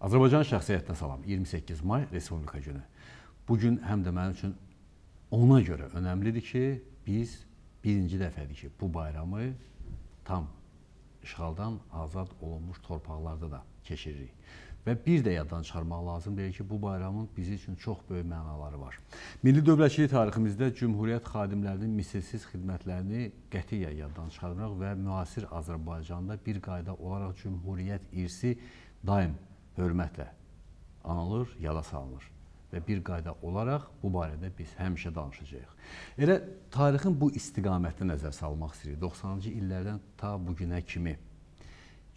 Azərbaycan şəxsiyyətinə salam. 28 may Respublika günü. Bu gün həm də mənim üçün ona görə önəmlidir ki, biz birinci dəfədir ki, bu bayramı tam işğaldan azad olunmuş torpaqlarda da keçiririk. Və bir də yaddan çıxarmaq lazımdır ki, bu bayramın bizim üçün çox böyük mənaları var. Milli dövlətçilik tariximizdə Cümhuriyyət xadimlərinin misilsiz xidmətlərini qətiyyən yaddan çıxarmırıq və müasir Azərbaycanda bir qayda olaraq Cümhuriyyət irsi daim hörmətlə anılır, yada salınır və bir qayda olaraq bu barədə biz həmişə danışacağıq. Elə tarixin bu istiqamətini nəzər salmaq istəyirik. 90-cı illərdən ta bu günə kimi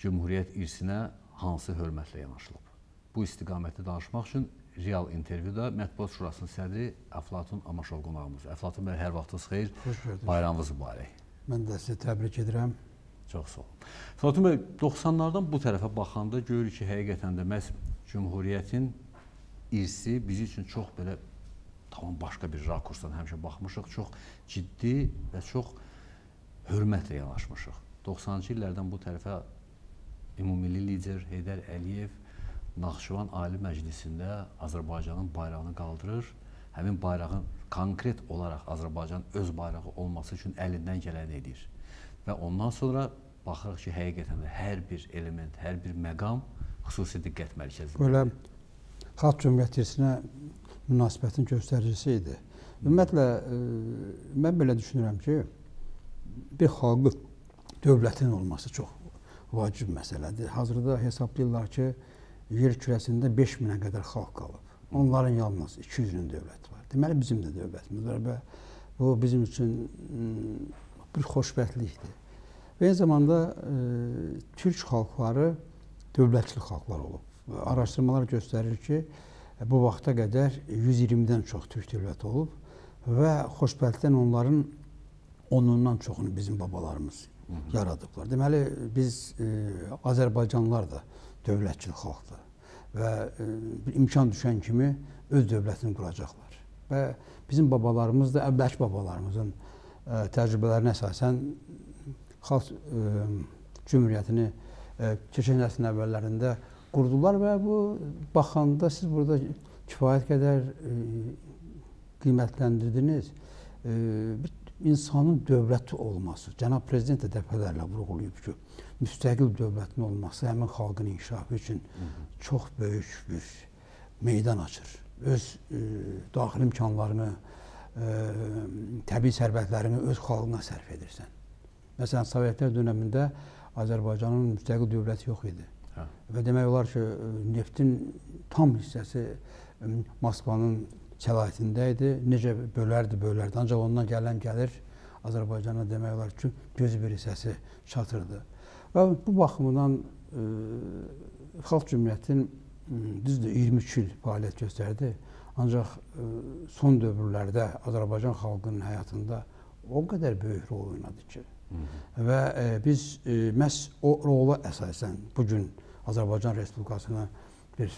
Cümhuriyyət irsinə hansı hörmətlə yanaşılıb? Bu istiqamətdə danışmaq üçün real intervyuda Mətbuat Şurasının sədri Əflatun Amaşov qonağımız. Əflatun bəy, hər vaxtınız xeyir. Xoş gördük. Bayramınız mübarək. Mən də sizi təbrik edirəm. Çox sağ olun. Fatım bəy, 90-lardan bu tərəfə baxanda görürük ki, həqiqətən də məhz Cümhuriyyətin irsi bizim üçün çox belə tamam başqa bir rakursdan həmişə baxmışıq. Çox ciddi və çox hörmətlə yanaşmışıq. 90-cı illərdən bu tərəfə Ümumilli lider Heydər Əliyev Naxçıvan Ali Məclisində Azərbaycanın bayrağını qaldırır. Həmin bayrağın konkret olaraq Azərbaycan öz bayrağı olması üçün əlindən gələni edir. Və ondan sonra baxırıq ki, həqiqətən də hər bir element, hər bir məqam xüsusi diqqət mərkəzində. Belə xalq cəmiyyətinə münasibətin göstəricisi idi. Ümumiyyətlə e, mən belə düşünürəm ki, bir xalqın dövlətin olması çox vacib məsələdir. Hazırda hesablayırlar ki, yer kürəsində 5 minə qədər xalq qalıb. Onların yalnız 200-ün dövləti var. Deməli bizim də dövlətimiz var və bu bizim üçün bir xoşbəxtlikdir. Və eyni zamanda e, türk xalqları dövlətçil xalqlar olub. Araşdırmalar göstərir ki, bu vaxta qədər 120-dən çox türk dövləti olub və xoşbəxtlikdən onların onundan çoxunu bizim babalarımız Hı -hı. yaradıblar. Deməli biz e, Azərbaycanlılar da dövlətçil xalqdır və e, bir imkan düşən kimi öz dövlətini quracaqlar. Və bizim babalarımız da əvvəlki babalarımızın təcrübələrinə əsasən xalq ə, cümhuriyyətini ə, keçən nəslin əvvəllərində qurdular və bu baxanda siz burada kifayət qədər qiymətləndirdiniz. İnsanın dövləti olması, cənab prezident də dəfələrlə vurğulayıb ki, müstəqil dövlətin olması həmin xalqın inkişafı üçün çox böyük bir meydan açır. Öz e, daxili imkanlarını, e, təbii sərvətlərini öz xalqına sərf edirsən. Məsələn, Sovetlər dövründə Azərbaycanın müstəqil dövləti yox idi. Hə. Və demək olar ki, neftin tam hissəsi Moskvanın səlahiyyətində idi. Necə bölərdi, bölərdi. Ancaq ondan gələn gəlir Azərbaycana demək olar ki, göz bir hissəsi çatırdı. Və bu baxımdan e, xalq cümhuriyyətin düzdür 23 il fəaliyyət göstərdi. Ancaq e, son dövrlərdə Azərbaycan xalqının həyatında o qədər böyük rol oynadı ki. Və e, biz e, məhz o rola əsasən bu gün Azərbaycan Respublikasına bir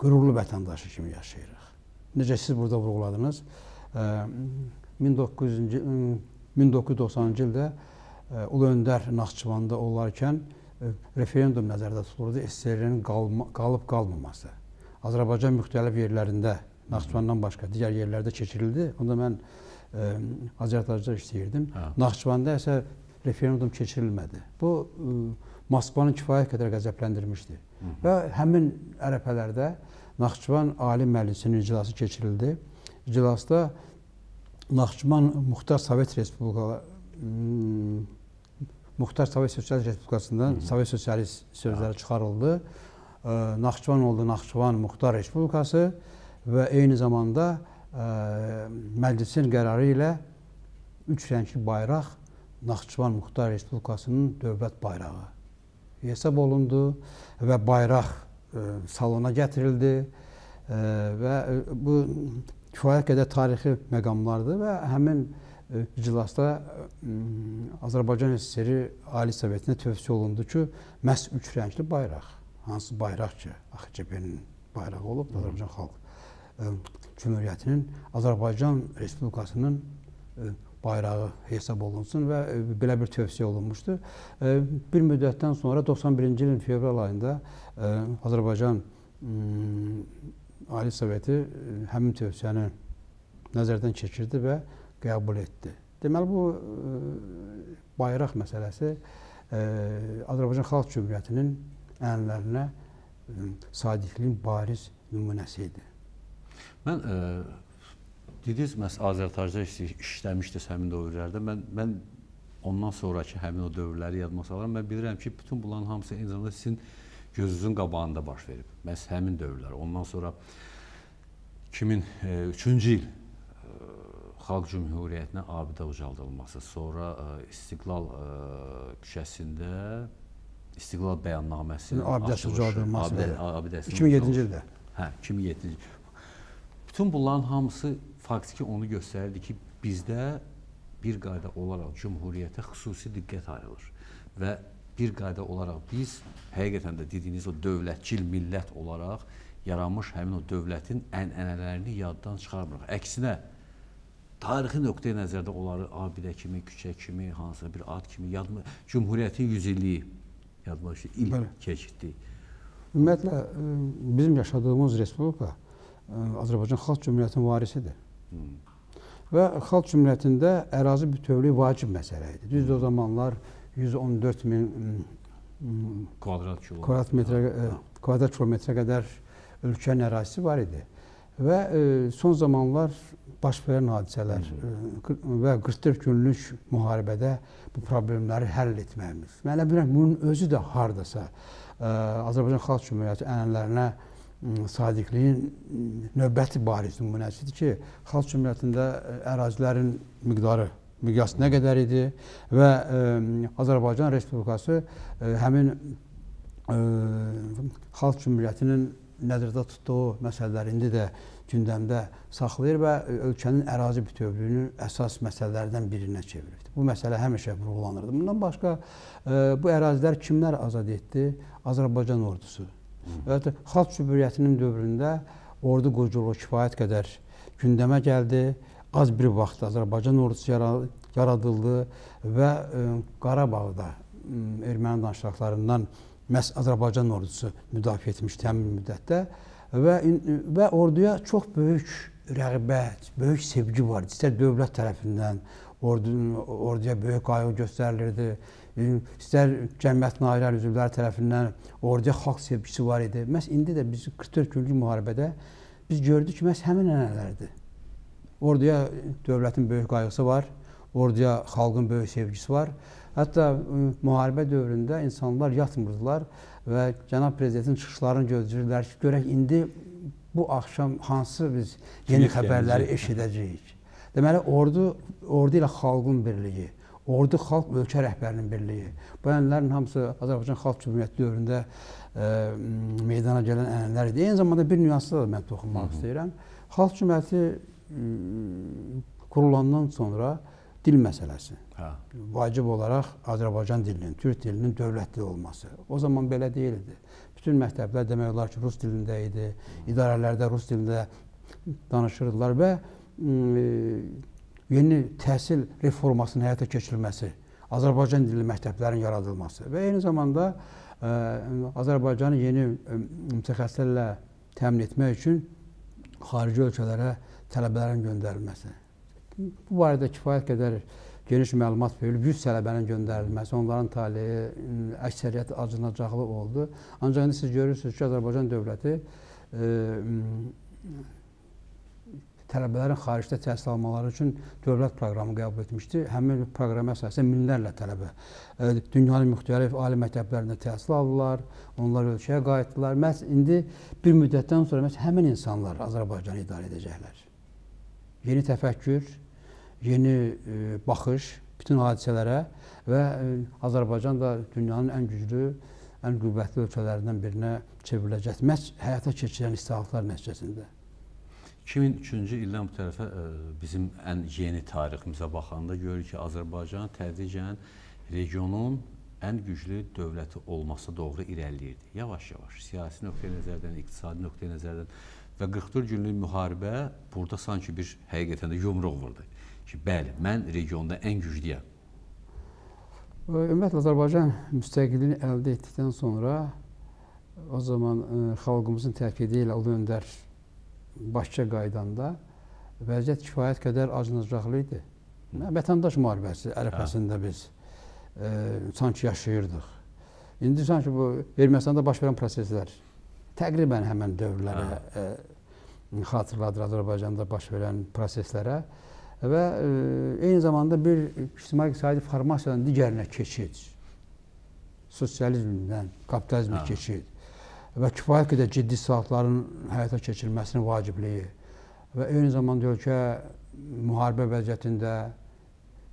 qürurlu vətəndaşı kimi yaşayırıq. Necə siz burada vurğuladınız, 1900-cü 1990-cı ildə Ulu Öndər Naxçıvanda olarkən referendum nəzərdə tutulurdu, SSR-nin qalıb qalmaması. Azərbaycan müxtəlif yerlərində Naxçıvandan başqa digər yerlərdə keçirildi. Onda mən ə, Azərbaycanda işləyirdim. Hə. Naxçıvanda isə referendum keçirilmədi. Bu ə, Moskvanı kifayət qədər qəzəbləndirmişdi. Hı -hı. Və həmin ərəfələrdə Naxçıvan Ali Məclisinin iclası keçirildi. İclasda Naxçıvan Muxtar Sovet Respublika Muxtar Sovet Sosialist Respublikasından Hı -hı. Sovet Sosialist sözləri çıxarıldı. Naxçıvan oldu Naxçıvan Muxtar Respublikası və eyni zamanda məclisin qərarı ilə üç rəngli bayraq Naxçıvan Muxtar Respublikasının dövlət bayrağı hesab olundu və bayraq salona gətirildi və bu kifayət qədər tarixi məqamlardır və həmin iclasda Azərbaycan SSR Ali Sovetinə tövsiyə olundu ki, məhz üç rəngli bayraq, hansı bayraq ki, AXCB-nin bayrağı olub, Azərbaycan Xalq Cümhuriyyətinin Azərbaycan Respublikasının bayrağı hesab olunsun və belə bir tövsiyə olunmuşdu. Bir müddətdən sonra 91-ci ilin fevral ayında Azərbaycan Ali Soveti həmin tövsiyəni nəzərdən keçirdi və qəbul etdi. Deməli bu bayraq məsələsi Azərbaycan Xalq Cümhuriyyətinin ənənələrinə sadiqliyin bariz nümunəsi idi. Mən ə, dediniz məs Azərtacda iş- işləmişdiniz həmin dövrlərdə. Mən mən ondan sonrakı həmin o dövrləri yadıma salıram. Mən bilirəm ki, bütün bunların hamısı eyni zamanda sizin gözünüzün qabağında baş verib. Məs həmin dövrlər. Ondan sonra 2003-cü il ə, Xalq Cümhuriyyətinə abidə ucaldılması, sonra ə, İstiqlal ə, küçəsində İstiqlal bəyannaməsinin Abidəsi ucaldılması, abidə, bəli. abidəsinin 2007-ci ucaldılması. ildə. Hə, 2007-ci. Bütün bunların hamısı faktiki onu göstərirdi ki, bizdə bir qayda olaraq cümhuriyyətə xüsusi diqqət ayrılır və bir qayda olaraq biz həqiqətən də dediyiniz o dövlətçil millət olaraq yaranmış həmin o dövlətin ənənələrini yaddan çıxarmırıq. Əksinə tarixi nöqteyi nəzərdə onları abidə kimi, küçə kimi, hansısa bir ad kimi yadmı Cümhuriyyətin 100 illiyi yadıma düşdü, il Bəli. keçirdi. Ümumiyyətlə bizim yaşadığımız respublika Azərbaycan Xalq Cümhuriyyətinin varisidir. Hmm. Və Xalq Cümhuriyyətində ərazi bütövlüyü vacib məsələ idi. Düzdür o zamanlar 114 min Kvadrat kilometr. kvadrat metrə kvadrat kilometrə qədər ölkənin ərazisi var idi. Və e, son zamanlar baş verən hadisələr qır- və 44 günlük müharibədə bu problemləri həll etməyimiz. Mən elə bilirəm bunun özü də hardasa e, Azərbaycan Xalq Cümhuriyyəti ənənələrinə sadiqliyin növbəti bariz nümunəsidir ki, Xalq Cümhuriyyətində e, ərazilərin miqdarı miqyası nə qədər idi və e, Azərbaycan Respublikası e, həmin e, Xalq Cümhuriyyətinin nəzərdə tutduğu məsələlər indi də gündəmdə saxlayır və ölkənin ərazi bütövlüyünün əsas məsələlərindən birinə çeviribdir. Bu məsələ həmişə vurğulanırdı. Bundan başqa bu ərazilər kimlər azad etdi? Azərbaycan ordusu. Hətta Xalq Cümhuriyyətinin dövründə ordu quruculuğu kifayət qədər gündəmə gəldi. Az bir vaxt Azərbaycan ordusu yara- yaradıldı və e, Qarabağda erməni danışıqlarından məhz Azərbaycan ordusu müdafiə etmişdi həmin müddətdə və və orduya çox böyük rəğbət, böyük sevgi var idi. İstər dövlət tərəfindən ordunun orduya böyük qayğı göstərilirdi. İstər cəmiyyət nairə üzvləri tərəfindən orduya xalq sevgisi var idi. Məhz indi də biz 44 günlük müharibədə biz gördük ki, məhz həmin ənənələrdir. Orduya dövlətin böyük qayğısı var, orduya xalqın böyük sevgisi var. Hətta müharibə dövründə insanlar yatmırdılar və cənab prezidentin çıxışlarını gözləyirdilər ki, görək indi bu axşam hansı biz yeni xəbərləri eşidəcəyik. Deməli ordu ordu ilə xalqın birliyi, ordu xalq ölkə rəhbərinin birliyi. Bu ənənələrin hamısı Azərbaycan Xalq Cümhuriyyəti dövründə ə, meydana gələn ənənələr idi. Eyni zamanda bir nüansda da mən toxunmaq istəyirəm. Xalq Cümhuriyyəti ə, qurulandan sonra dil məsələsi Hə. vacib olaraq Azərbaycan dilinin, türk dilinin dövlət dili olması. O zaman belə deyildi. Bütün məktəblər demək olar ki, rus dilində idi. İdarələrdə rus dilində danışırdılar və m, yeni təhsil reformasının həyata keçirilməsi, Azərbaycan dilli məktəblərin yaradılması və eyni zamanda ə, Azərbaycanı yeni ə, mütəxəssislərlə təmin etmək üçün xarici ölkələrə tələbələrin göndərilməsi. Bu barədə kifayət qədər geniş məlumat verilib. 100 tələbənin göndərilməsi, onların taleyi əksəriyyət acınacaqlı oldu. Ancaq indi siz görürsünüz ki, Azərbaycan dövləti e, m, tələbələrin xaricdə təhsil almaları üçün dövlət proqramı qəbul etmişdi. Həmin proqrama əsasən minlərlə tələbə e, dünyanın müxtəlif ali məktəblərində təhsil aldılar. Onlar ölkəyə qayıtdılar. Məhz indi bir müddətdən sonra məhz həmin insanlar Azərbaycanı idarə edəcəklər. Yeni təfəkkür, yeni e, baxış bütün hadisələrə və e, Azərbaycan da dünyanın ən güclü, ən qüvvətli ölkələrindən birinə çevriləcək. Məhz həyata keçirilən islahatlar nəticəsində. 2003-cü ildən bu tərəfə ə, bizim ən yeni tariximizə baxanda görürük ki, Azərbaycan tədricən regionun ən güclü dövləti olması doğru irəliləyirdi. Yavaş-yavaş siyasi nöqteyi nəzərdən, iqtisadi nöqteyi nəzərdən və 44 günlük müharibə burada sanki bir həqiqətən də yumruq vurdu. Ki, bəli, mən regionda ən güclüyəm. Ümumiyyətlə Azərbaycan müstəqilliyini əldə etdikdən sonra o zaman ə, xalqımızın təkidi ilə Ulu Öndər Bakıya qaydanda vəziyyət kifayət qədər acınacaqlı idi. Vətəndaş müharibəsi ərəfəsində biz ə, sanki yaşayırdıq. İndi sanki bu Ermənistanda baş verən proseslər təqribən həmin dövrlərə ə, xatırladır Azərbaycanda baş verən proseslərə və ə, eyni zamanda bir ictimai-iqtisadi formasiyanın digərinə keçid, sosializmdən kapitalizmə Ha. keçid və kifayət qədər ciddi islahatların həyata keçirilməsinin vacibliyi və eyni zamanda ölkə müharibə vəziyyətində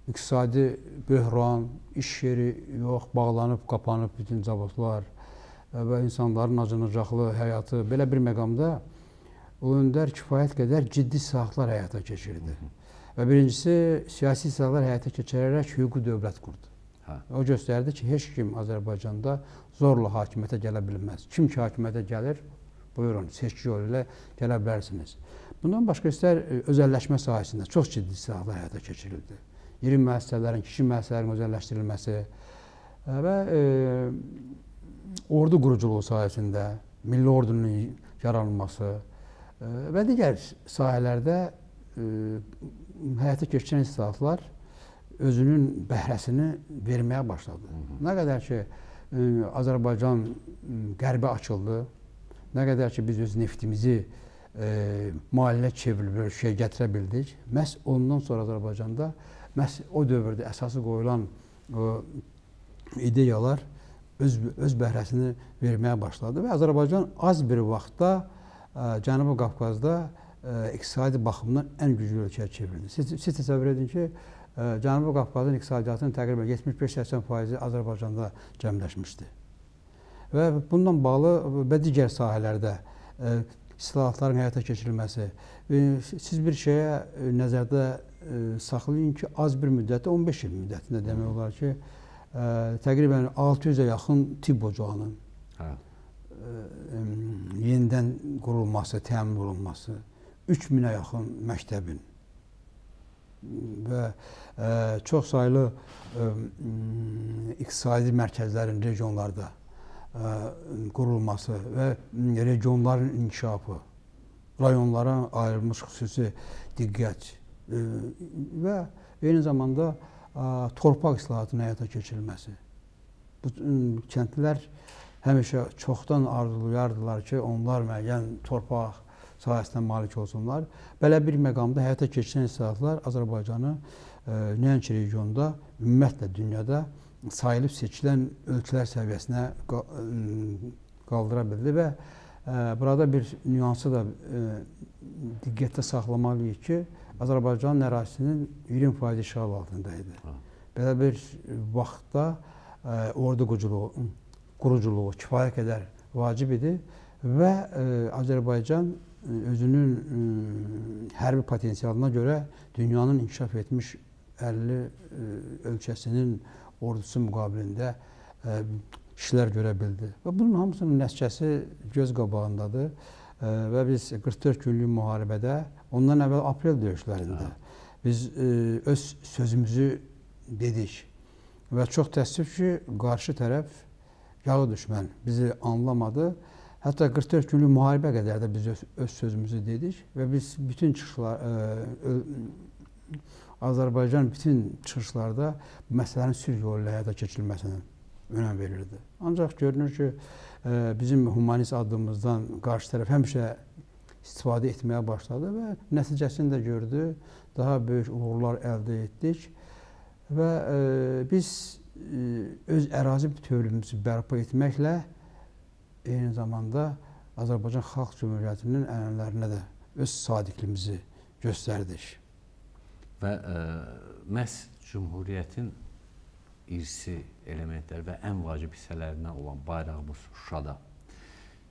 iqtisadi böhran, iş yeri yox, bağlanıb, qapanıb bütün zavodlar və insanların acınacaqlı həyatı belə bir məqamda o öndər kifayət qədər ciddi islahatlar həyata keçirdi. Və birincisi siyasi islahatlar həyata keçirərək hüquqi dövlət qurdu. Hə. O göstərdi ki, heç kim Azərbaycanda zorla hakimiyyətə gələ bilməz. Kim ki hakimiyyətə gəlir, buyurun, seçki yolu ilə gələ bilərsiniz. Bundan başqa istər e, özəlləşmə sahəsində çox ciddi islahatlar həyata keçirildi. İri müəssisələrin, kiçik müəssisələrin özəlləşdirilməsi e, və e, ordu quruculuğu sahəsində milli ordunun yaranması e, və digər sahələrdə e, həyata keçirilən islahatlar özünün bəhrəsini verməyə başladı. Nə qədər ki Azərbaycan qərbə açıldı, nə qədər ki biz öz neftimizi ə, maliyyə çevrilib ölkəyə gətirə bildik, məhz ondan sonra Azərbaycanda məhz o dövrdə əsası qoyulan o ideyalar öz öz bəhrəsini verməyə başladı və Azərbaycan az bir vaxtda ə, Cənubi Qafqazda ə, iqtisadi baxımdan ən güclü ölkəyə çevrildi. Siz, siz təsəvvür edin ki, Cənubi Qafqazın iqtisadiyyatının təqribən 75-80 faizi Azərbaycanda cəmləşmişdi. Və bundan bağlı və digər sahələrdə ə, islahatların həyata keçirilməsi. ə, Siz bir şeyə ə, nəzərdə saxlayın ki, az bir müddətdə 15 il müddətində demək olar ki, təqribən 600-ə yaxın tibb ocağının Hə. yenidən qurulması, təmin olunması, 3000-ə yaxın məktəbin və ə, çox saylı ə, m, iqtisadi mərkəzlərin regionlarda ə, qurulması və regionların inkişafı, rayonlara ayrılmış xüsusi diqqət ə, və eyni zamanda ə, torpaq islahatının həyata keçirilməsi. Bu m, kəndlilər həmişə çoxdan arzulayardılar ki, onlar müəyyən torpaq sahəsinə malik olsunlar. Belə bir məqamda həyata keçirilən islahatlar Azərbaycanı ə, nəinki regionda, ümumiyyətlə dünyada sayılıb seçilən ölkələr səviyyəsinə ə, qaldıra bildi və ə, burada bir nüansı da ə, diqqətdə saxlamalıyıq ki, Azərbaycan ərazisinin 20% işğal altında idi. Ha. Belə bir vaxtda ə, ordu quruculuğu, quruculuğu kifayət qədər vacib idi və ə, Azərbaycan ə, özünün hərbi potensialına görə dünyanın inkişaf etmiş 50 ə, ölkəsinin ordusu müqabilində işlər görə bildi. Və bunun hamısının nəticəsi göz qabağındadır. Və biz 44 günlük müharibədə, ondan əvvəl aprel döyüşlərində biz ə, öz sözümüzü dedik. Və çox təəssüf ki, qarşı tərəf yağı düşmən bizi anlamadı. Hətta 44 günlük müharibə qədər də biz öz, öz sözümüzü dedik və biz bütün çıxışlar ə, ö, Azərbaycan bütün çıxışlarda məsələnin sülh yolu ilə həyata keçirilməsinə önəm verirdi. Ancaq görünür ki, ə, bizim humanist addımımızdan qarşı tərəf həmişə istifadə etməyə başladı və nəticəsini də gördü. Daha böyük uğurlar əldə etdik və ə, biz ə, öz ərazi bütövlüyümüzü bərpa etməklə eyni zamanda Azərbaycan Xalq Cümhuriyyətinin ənənələrinə də öz sadiqliyimizi göstərdik. Və ə, məhz Cümhuriyyətin irsi elementləri və ən vacib hissələrindən olan bayrağımız Şuşada.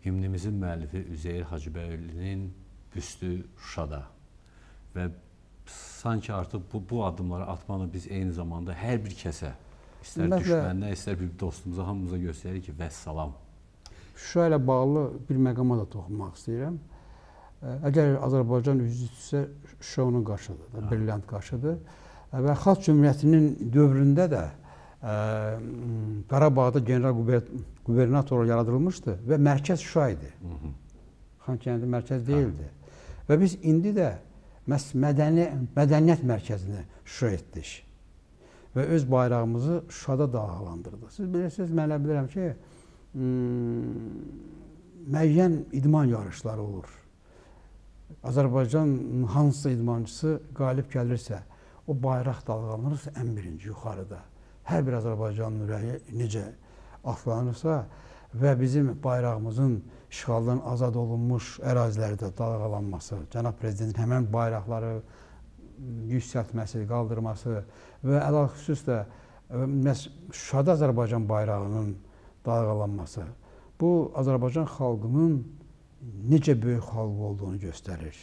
Himnimizin müəllifi Üzeyir Hacıbəylinin büstü Şuşada. Və sanki artıq bu, bu addımları atmanı biz eyni zamanda hər bir kəsə, istər Ümumiyyətlə- düşməninə, istər bir dostumuza, hamımıza göstərir ki, vəssalam. Şuşa ilə bağlı bir məqama da toxunmaq istəyirəm. Əgər Azərbaycan tutsa, Şuşa onun qaşıdır, da, Ha. brilliant qaşıdır. Və Xalq Cümhuriyyətinin dövründə də ə, Qarabağda general qubernator yaradılmışdı və mərkəz Şuşa idi. Xankəndi mərkəz deyildi. Və biz indi də məhz mədəni mədəniyyət mərkəzini Şuşa etdik. Və öz bayrağımızı Şuşada dalğalandırdıq. Siz bilirsiniz, mən elə bilirəm ki, müəyyən idman yarışları olur. Azərbaycan hansısa idmançısı qalib gəlirsə, o bayraq dalğalanırsa ən birinci yuxarıda. Hər bir Azərbaycanın ürəyi necə atlanırsa və bizim bayrağımızın işğaldan azad olunmuş ərazilərdə dalğalanması, cənab prezidentin həmən bayraqları yüksəltməsi, qaldırması və ələlxüsus da məhz Şuşada Azərbaycan bayrağının dalğalanması bu Azərbaycan xalqının necə böyük xalq olduğunu göstərir.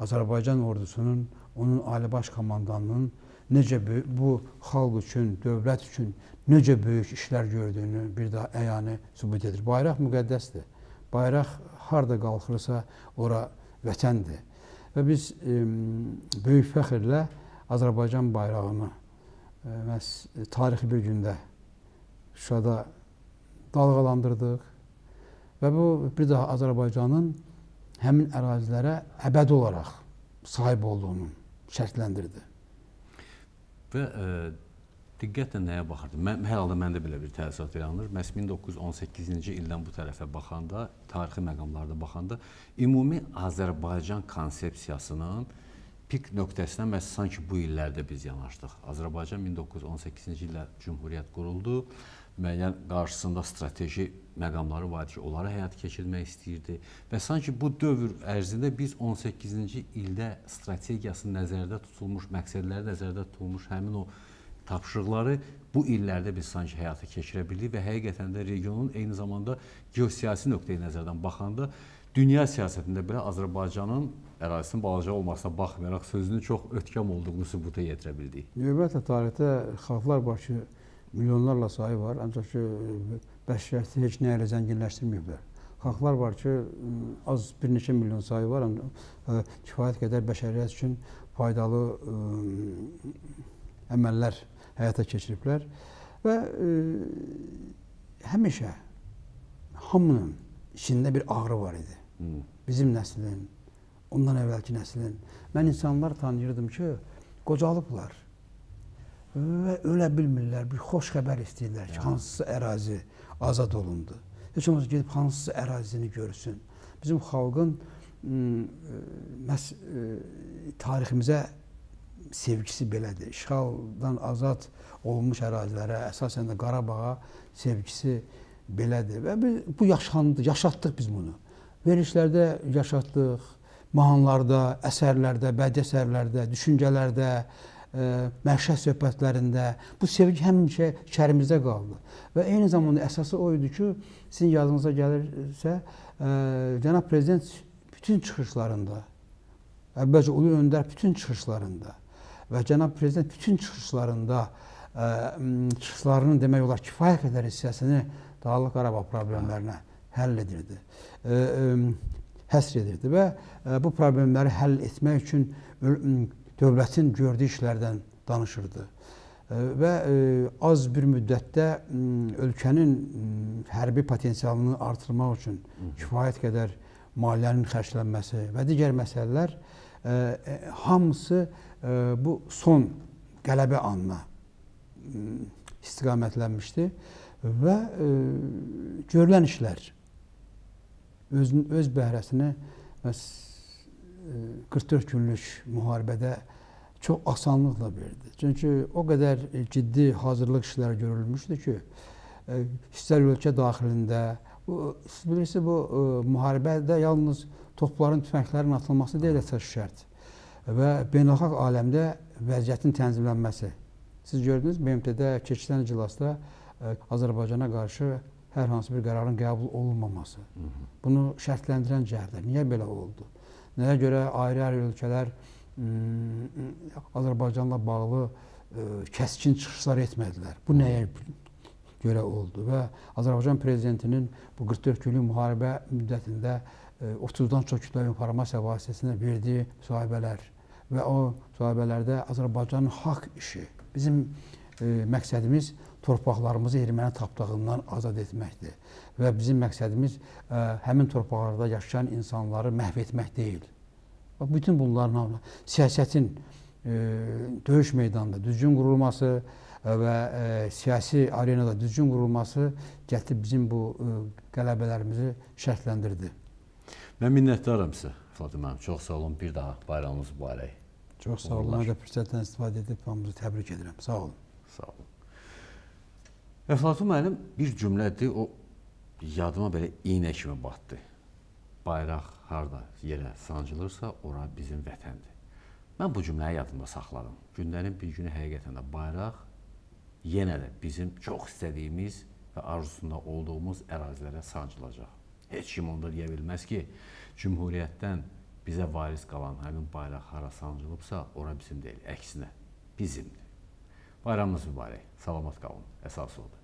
Azərbaycan ordusunun, onun ali baş komandanının necə böyük, bu xalq üçün, dövlət üçün necə böyük işlər gördüyünü bir daha əyani sübut edir. Bayraq müqəddəsdir. Bayraq harda qalxırsa, ora vətəndir. Və biz e, böyük fəxrlə Azərbaycan bayrağını e, məhz tarixi bir gündə Şuşada dalğalandırdıq və bu bir daha Azərbaycanın həmin ərazilərə əbədi olaraq sahib olduğunu şərtləndirdi. Və e, diqqətlə nəyə baxırdım? Mən hər halda məndə belə bir təəssürat yaranır. Məhz 1918-ci ildən bu tərəfə baxanda, tarixi məqamlarda baxanda ümumi Azərbaycan konsepsiyasının pik nöqtəsinə məhz sanki bu illərdə biz yanaşdıq. Azərbaycan 1918-ci ildə Cümhuriyyət quruldu müəyyən qarşısında strateji məqamları var ki, onları həyata keçirmək istəyirdi və sanki bu dövr ərzində biz 18-ci ildə strategiyası nəzərdə tutulmuş, məqsədləri nəzərdə tutulmuş həmin o tapşırıqları bu illərdə biz sanki həyata keçirə bildik və həqiqətən də regionun eyni zamanda geosiyasi nöqteyi nəzərdən baxanda dünya siyasətində belə Azərbaycanın ərazisinin balaca olmasına baxmayaraq sözünün çox ötkəm olduğunu sübuta yetirə bildik. Ümumiyyətlə tarixdə xalqlar başı milyonlarla sayı var, ancaq ki bəşəriyyəti heç nə ilə zənginləşdirməyiblər. Xalqlar var ki, az bir neçə milyon sayı var, ancaq kifayət qədər bəşəriyyət üçün faydalı ə, əməllər həyata keçiriblər və ə, həmişə hamının içində bir ağrı var idi. Hmm. Bizim nəslin, ondan əvvəlki nəslin. Mən insanlar tanıyırdım ki, qocalıblar və ölə bilmirlər. Bir xoş xəbər istəyirlər ki, hansısa ərazi azad olundu. Heç olmasa gedib hansısa ərazini görsün. Bizim xalqın məhz tariximizə sevgisi belədir. İşğaldan azad olunmuş ərazilərə, əsasən də Qarabağa sevgisi belədir. Və biz bu yaşandı, yaşatdıq biz bunu. Verilişlərdə yaşatdıq, mahnılarda, əsərlərdə, bədii əsərlərdə, düşüncələrdə, məşəq söhbətlərində bu sevgi həmişə içərimizdə qaldı. Və eyni zamanda əsası o idi ki, sizin yadınıza gəlirsə, cənab prezident bütün çıxışlarında, əvvəlcə ulu öndər bütün çıxışlarında və cənab prezident bütün çıxışlarında çıxışlarının demək olar kifayət qədər hissəsini Dağlıq Qarabağ problemlərinə həll edirdi. Həsr edirdi və bu problemləri həll etmək üçün dövlətin gördüyü işlərdən danışırdı. Və az bir müddətdə ölkənin hərbi potensialını artırmaq üçün kifayət qədər maliyyənin xərclənməsi və digər məsələlər hamısı bu son qələbə anına istiqamətlənmişdi və görülən işlər öz öz bəhrəsini 44 günlük müharibədə çox asanlıqla verdi. Çünki o qədər ciddi hazırlıq işləri görülmüşdü ki, e, istər ölkə daxilində, bu, siz bilirsiniz, bu e, müharibədə yalnız topların, tüfənglərin atılması deyil əsas şərt və beynəlxalq aləmdə vəziyyətin tənzimlənməsi. Siz gördünüz, BMT-də keçirilən iclasda e, Azərbaycana qarşı hər hansı bir qərarın qəbul olunmaması. Bunu şərtləndirən cəhətlər. Niyə belə oldu? Nəyə görə ayrı-ayrı ölkələr Azərbaycanla bağlı kəskin çıxışlar etmədilər. Bu nəyə görə oldu və Azərbaycan prezidentinin bu 44 günlük müharibə müddətində 30-dan çox kütləvi informasiya vasitəsilə verdiyi müsahibələr və o müsahibələrdə Azərbaycanın haqq işi, bizim məqsədimiz torpaqlarımızı erməni tapdığından azad etməkdir. Və bizim məqsədimiz ə, həmin torpaqlarda yaşayan insanları məhv etmək deyil. Bütün bunların hamısı siyasətin ə, döyüş meydanında düzgün qurulması ə, və ə, siyasi arenada düzgün qurulması gətirib bizim bu ə, qələbələrimizi şərtləndirdi. Mən minnətdaram sizə Fatimə. Çox sağ olun. Bir daha bayramınız mübarək. Çox sağ olun. Mən də fürsətdən istifadə edib hamınızı təbrik edirəm. Sağ olun. Sağ olun. Əflatun müəllim bir cümlədir, o yadıma belə iynə kimi batdı. Bayraq harda yerə sancılırsa, ora bizim vətəndir. Mən bu cümləyi yadımda saxladım. Gündənin bir günü həqiqətən də bayraq yenə də bizim çox istədiyimiz və arzusunda olduğumuz ərazilərə sancılacaq. Heç kim onda deyə bilməz ki, Cümhuriyyətdən bizə varis qalan həmin bayraq hara sancılıbsa, ora bizim deyil, əksinə bizimdir. Bayramınız mübarək. Salamat qalın. Əsas odur.